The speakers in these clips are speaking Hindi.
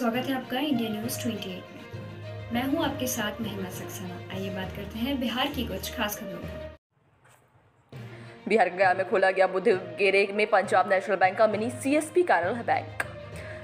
स्वागत है आपका इंडिया न्यूज़ 28 में। मैं हूँ आपके साथ महिमा सक्सेना। आइए बात करते हैं बिहार की कुछ खास खबरों पर। बिहार के गया में खोला गया बुद्ध गेरे में पंजाब नेशनल बैंक का मिनी सीएसपी कार्यालय बैंक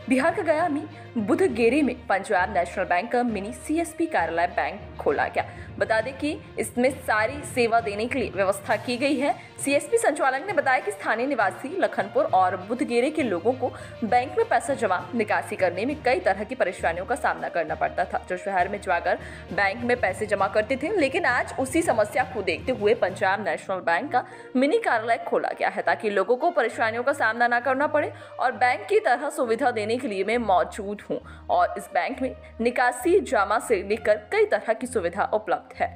बिहार के गया में बुध गेरे में पंजाब नेशनल बैंक का मिनी सीएसपी कार्यालय बैंक खोला गया। बता दें कि इसमें सारी सेवा देने के लिए व्यवस्था की गई है। सीएसपी संचालक ने बताया कि स्थानीय निवासी लखनपुर और बुधगेरे के लोगों को बैंक में पैसा जमा, निकासी करने में कई तरह की परेशानियों का सामना करना पड़ता था। जो शहर में जाकर बैंक में पैसे जमा करते थे, लेकिन आज उसी समस्या को देखते हुए पंजाब नेशनल बैंक का मिनी कार्यालय खोला गया है ताकि लोगों को परेशानियों का सामना न करना पड़े और बैंक की तरह सुविधा देने के लिए मैं मौजूद हूँ और इस बैंक में निकासी जमा से लेकर कई तरह की सुविधा उपलब्ध है।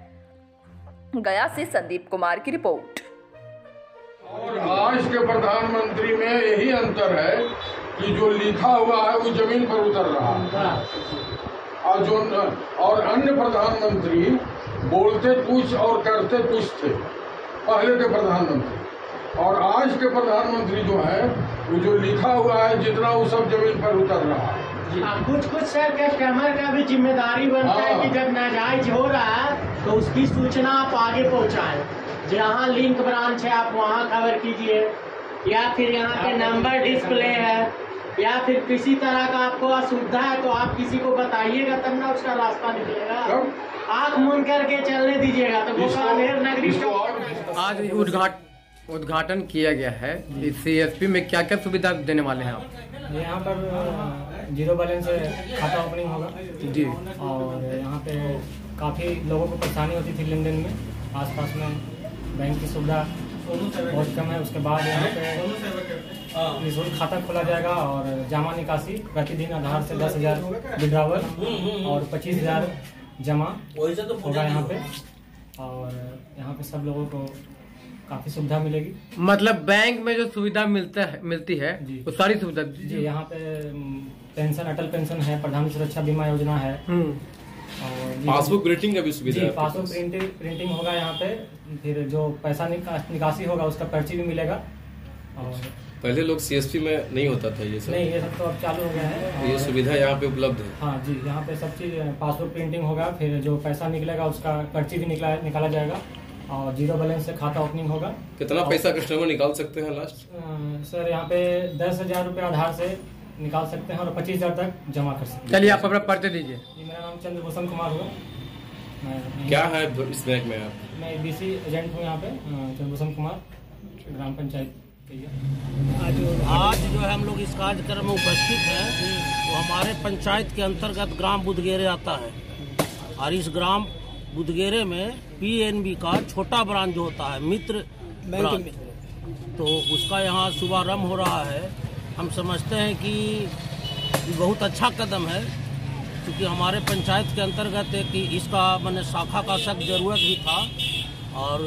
गया से संदीप कुमार की रिपोर्ट। और आज के प्रधानमंत्री में यही अंतर है कि जो लिखा हुआ है वो ज़मीन पर उतर रहा है। और जो और अन्य प्रधानमंत्री बोलते कुछ और करते कुछ थे पहले के प्रधानमंत्री। और आज के प्रधानमंत्री जो है वो जो लिखा हुआ है जितना वो सब ज़मीन पर उतर रहा है हाँ, कुछ कुछ सर क्या कस्टमर का भी ज़िम्मेदारी बनता है हाँ। कि जब नाजायज हो रहा है तो उसकी सूचना आप आगे पहुंचाएँ। जहाँ लिंक ब्रांच है आप वहाँ खबर कीजिए। या फिर यहाँ के नंबर डिस्प्ले है। या फिर किसी तरह का आपको असुविधा है तो आप किसी को बताइएगा तब ना उसका रास्ता निकलेगा? आँख मूंद करके चलने दीजिएगा तो वो नगरी आज उद्घाट उद्घाटन किया गया है। इस सीएसपी में क्या क्या सुविधा देने वाले हैं आप? यहाँ पर ज़ीरो बैलेंस खाता ओपनिंग होगा। जी। और यहाँ पे काफ़ी लोगों को परेशानी होती थी लेन देन में। आसपास में बैंक की सुविधा बहुत कम है। उसके बाद यहाँ पे निःशुल्क खाता खोला जाएगा और जमा निकासी प्रतिदिन आधार से दस हज़ार विड्रावल और पच्चीस हज़ार जमा होगा यहाँ पे। और यहाँ पे सब लोगों को काफ़ी सुविधा मिलेगी। मतलब बैंक में जो सुविधा मिलता है मिलती है वो सारी सुविधा जी यहाँ पे पेंशन अटल पेंशन है प्रधानमंत्री सुरक्षा बीमा योजना है। हम्म। और पासबुक प्रिंटिंग का भी सुविधा जी है। पासबुक प्रिंटिंग प्रिंटिंग होगा यहाँ पे फिर जो पैसा निका, निकासी होगा उसका पर्ची भी मिलेगा। और पहले लोग सीएसपी में नहीं होता था ये सब। नहीं ये सब तो अब चालू हो गया है। ये सुविधा यहाँ पे उपलब्ध है। हाँ जी यहाँ पे सब चीज़ पासबुक प्रिंटिंग होगा फिर जो पैसा निकलेगा उसका पर्ची भी निकला निकाला जाएगा। और ज़ीरो बैलेंस से खाता ओपनिंग होगा। कितना पैसा कस्टमर निकाल सकते हैं लास्ट सर यहाँ पे दस हज़ार रूपए आधार से निकाल सकते हैं और पच्चीस हज़ार तक जमा कर सकते हैं। चलिए आप अपना परिचय दीजिए। जी मेरा नाम चंद्रभूषण कुमार हुआ। क्या है इस बैंक में आप? मैं बीसी एजेंट हूँ यहाँ पे चंद्रभूषण कुमार ग्राम पंचायत लिए। आज जो है हम लोग इस कार्यक्रम में उपस्थित हैं। वो हमारे पंचायत के अंतर्गत ग्राम बुधगेरे आता है। और इस ग्राम बुधगेरे में पीएनबी का छोटा ब्रांच जो होता है मित्र ब्रांच तो उसका यहाँ शुभारंभ हो रहा है। हम समझते हैं कि ये बहुत अच्छा कदम है क्योंकि हमारे पंचायत के अंतर्गत है कि इसका मैंने शाखा का सख्त ज़रूरत भी था और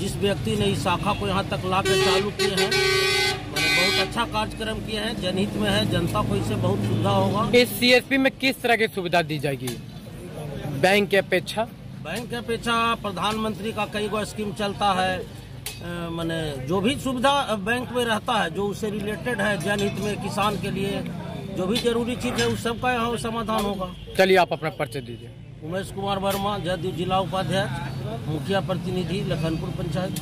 जिस व्यक्ति ने इस शाखा को यहाँ तक ला के चालू किए हैं मैंने बहुत अच्छा कार्यक्रम किए हैं। जनहित में है जनता को इससे बहुत सुविधा होगा। इस सीएसपी में किस तरह की सुविधा दी जाएगी? बैंक की अपेक्षा? बैंक के अपेक्षा प्रधानमंत्री का कई गो स्कीम चलता है। मैंने जो भी सुविधा बैंक में रहता है जो उससे रिलेटेड है जनहित में किसान के लिए जो भी ज़रूरी चीज़ है उस सबका यहाँ समाधान होगा। चलिए आप अपना परिचय दीजिए। उमेश कुमार वर्मा जदयू जिला उपाध्यक्ष मुखिया प्रतिनिधि लखनपुर पंचायत।